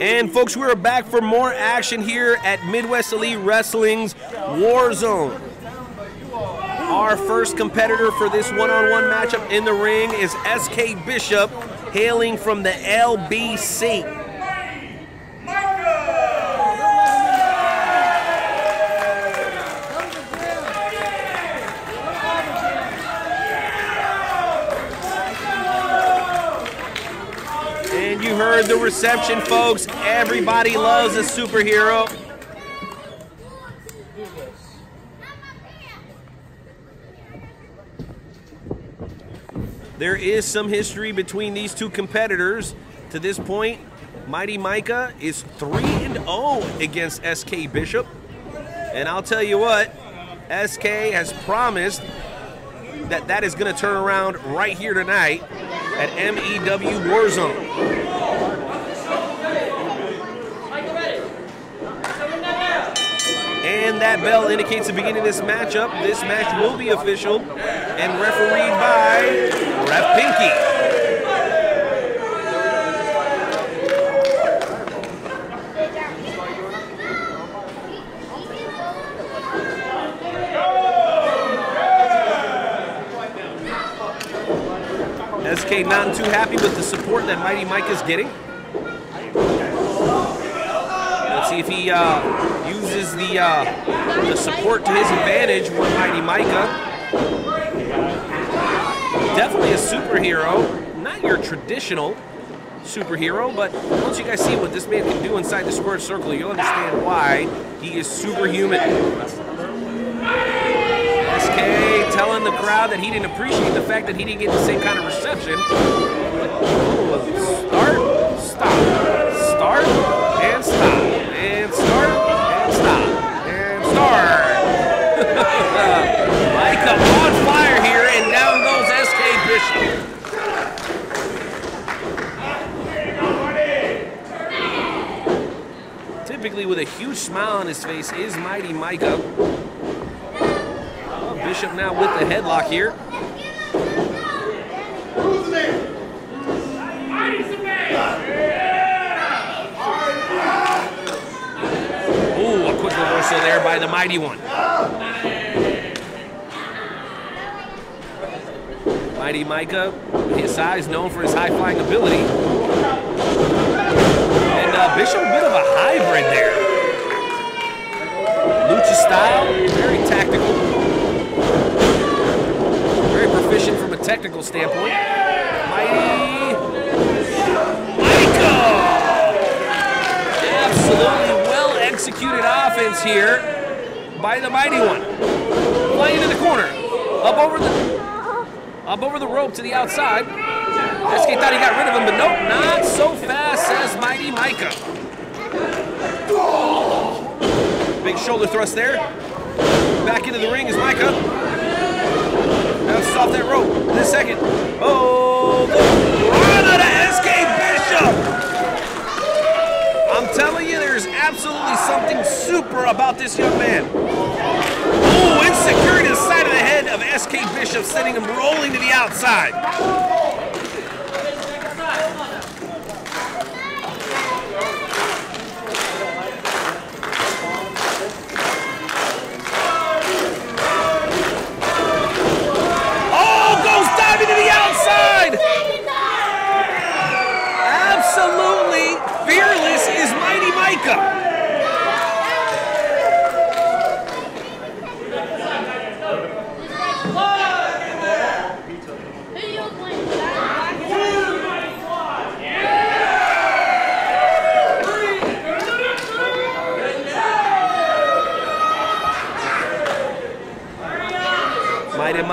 And folks, we're back for more action here at Midwest Elite Wrestling's Warzone. Our first competitor for this one-on-one matchup in the ring is SK Bishop, hailing from the LBC. And you heard the reception, folks. Everybody loves a superhero. There is some history between these two competitors. To this point, Mighty Micah is 3 and 0 against SK Bishop. And I'll tell you what, SK has promised that that is going to turn around right here tonight at MEW Warzone. And that bell indicates the beginning of this matchup. This match will be official and refereed by Ref Pinky. SK not too happy with the support that Mighty Mike is getting. Let's see if he uh, uses the uh, the support to his advantage. One Mighty Micah, definitely a superhero, not your traditional superhero, but once you guys see what this man can do inside the squared circle, you'll understand why he is superhuman. SK telling the crowd that he didn't appreciate the fact that he didn't get the same kind of reception. Start, stop, start, and stop, Micah on fire here, and down goes SK Bishop. Typically with a huge smile on his face is Mighty Micah. Oh, Bishop now with the headlock here. Ooh, a quick reversal there by the Mighty One. Mighty Micah, his size known for his high flying ability. And uh, Bishop, a bit of a hybrid there. Lucha style, very tactical. Very proficient from a technical standpoint. Mighty Micah! Absolutely well executed offense here by the Mighty One. Flying into the corner. Up over the up over the rope to the outside. SK thought he got rid of him, but nope, not so fast says Mighty Micah. Big shoulder thrust there. Back into the ring is Micah. Bounces off that rope in a second. Oh, the run out of SK Bishop. I'm telling you, there's absolutely something super about this young man. Oh, insecurity to the side of the of SK Bishop, sending him rolling to the outside. Oh, goes diving to the outside. Absolutely fearless is Mighty Micah.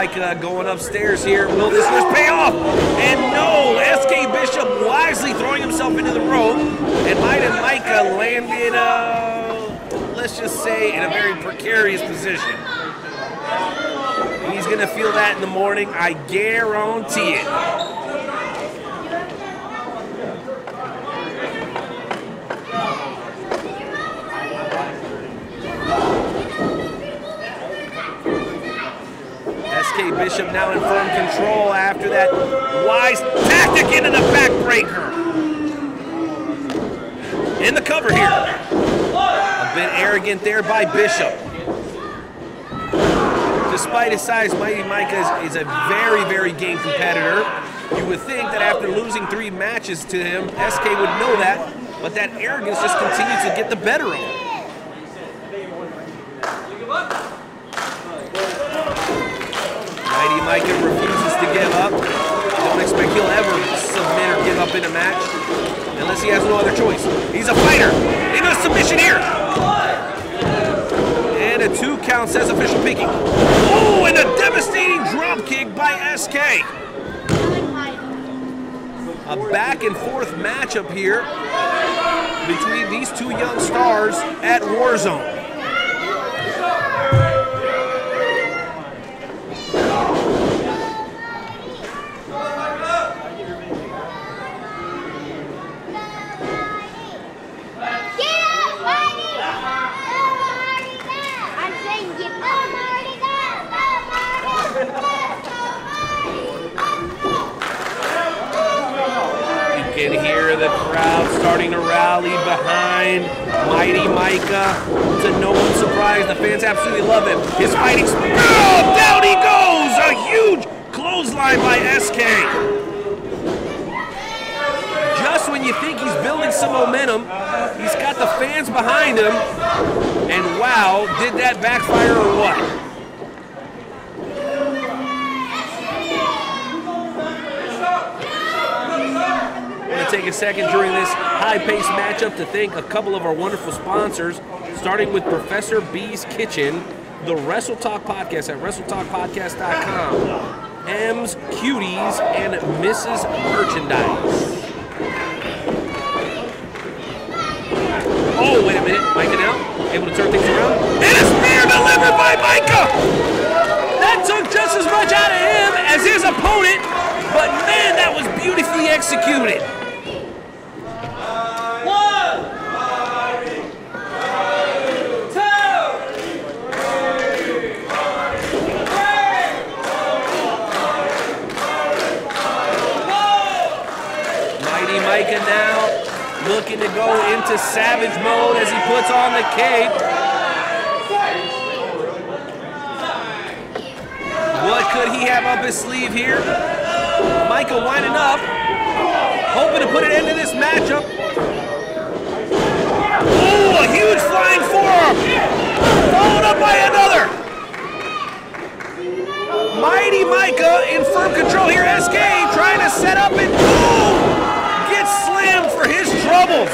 Mighty Micah going upstairs here. Will this risk pay off? And no, SK Bishop wisely throwing himself into the rope. And Mighty Micah landed, uh, let's just say, in a very precarious position. He's going to feel that in the morning. I guarantee it. Bishop now in firm control after that wise tactic into the backbreaker. in the cover here. A bit arrogant there by Bishop. Despite his size, Mighty Micah is, is a very, very game competitor. You would think that after losing three matches to him, SK would know that, but that arrogance just continues to get the better of him. Mighty Micah refuses to give up. Don't expect he'll ever submit or give up in a match unless he has no other choice. He's a fighter. Into a submission here. And a two count says official Pinky. Oh, and a devastating drop kick by SK. A back and forth matchup here between these two young stars at Warzone. Starting to rally behind Mighty Micah. To no one's surprise, the fans absolutely love him. His fighting, oh, down he goes! A huge clothesline by SK. Just when you think he's building some momentum, he's got the fans behind him. And wow, did that backfire or what? take a second during this high-paced matchup to thank a couple of our wonderful sponsors, starting with Professor B's Kitchen, the Wrestle Talk Podcast at WrestleTalkPodcast.com, M's Cuties, and Mrs. Merchandise. Oh, wait a minute. Micah now, able to turn things around. And a spear delivered by Micah! That took just as much out of him as his opponent, but man, that was beautifully executed. To go into savage mode as he puts on the cape. What could he have up his sleeve here? Michael winding up, hoping to put an end to this matchup. Oh, a huge flying forearm, followed up by another. Mighty Micah in firm control here. SK trying to set up and boom! slammed for his troubles.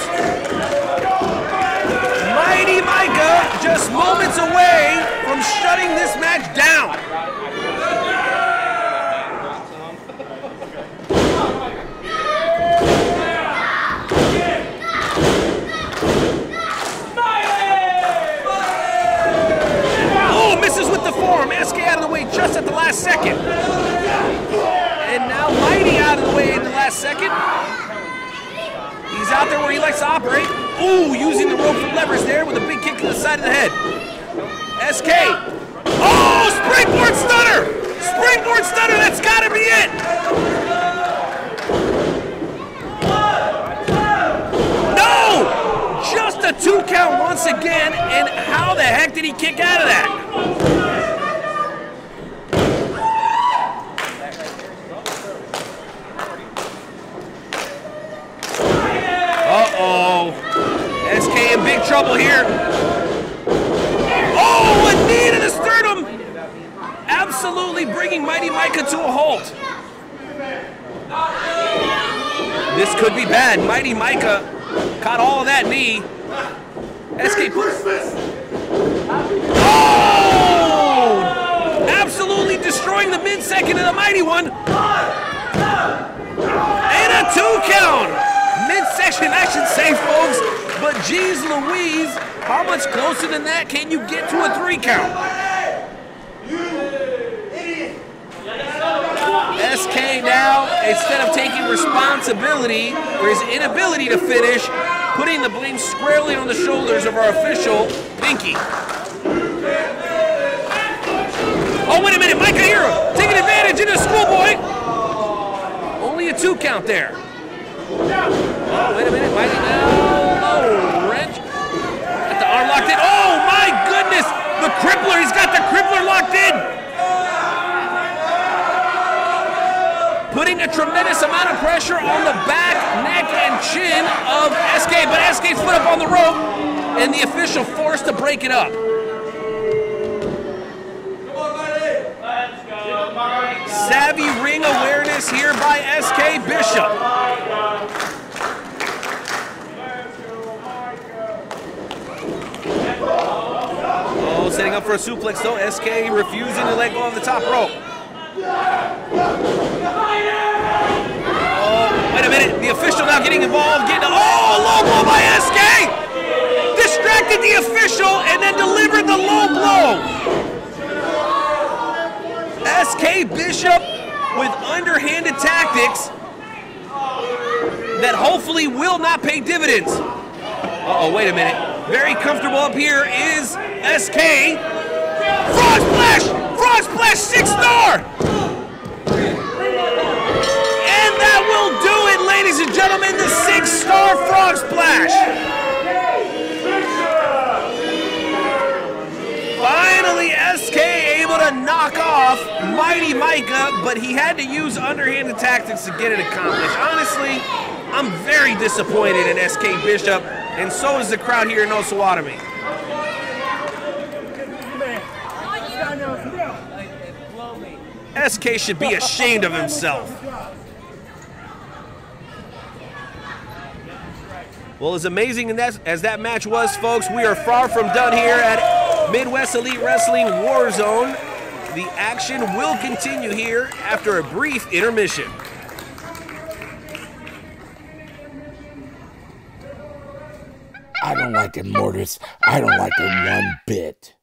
Mighty Micah just moments away from shutting this match down. Oh, misses with the form. SK out of the way just at the last second. And now Mighty out of the way in the last second. He's to operate. Ooh, using the rope for leverage there with a big kick to the side of the head. SK. Oh, springboard stunner! Springboard stunner, that's gotta be it! No! Just a two count once again, and how the heck did he kick out of that? Trouble here. Oh, a knee to the sternum. Absolutely bringing Mighty Micah to a halt. This could be bad. Mighty Micah caught all of that knee. SK. Oh! Absolutely destroying the mid-second of the Mighty One. And a two count. Mid-section, I should say, folks. But geez Louise, how much closer than that can you get to a three count? SK now, instead of taking responsibility for his inability to finish, putting the blame squarely on the shoulders of our official, Pinky. Oh, wait a minute, Micah Hero taking advantage of the schoolboy. Only a two count there. Oh, wait a minute, Mikey now. the crippler. He's got the crippler locked in. Putting a tremendous amount of pressure on the back, neck, and chin of SK. But SK's put up on the rope, and the official forced to break it up. savvy ring awareness here by SK Bishop. Oh, setting up for a suplex though. SK refusing to let go of the top rope. Oh, wait a minute. The official now getting involved. Getting oh, a low blow by SK. Distracted the official and then delivered the low blow. SK Bishop with underhanded tactics that hopefully will not pay dividends. Uh oh, wait a minute. Very comfortable up here is SK. Frog splash! Frog splash, six star! And that will do it, ladies and gentlemen, the six star frog splash. Finally, SK able to knock off Mighty Micah, but he had to use underhanded tactics to get it accomplished. Honestly, I'm very disappointed in SK Bishop, and so is the crowd here in Osawatomie. SK should be ashamed of himself. Well, as amazing as that match was, folks, we are far from done here at Midwest Elite Wrestling Warzone. The action will continue here after a brief intermission. Don't like it, Mortis. I don't like it one bit.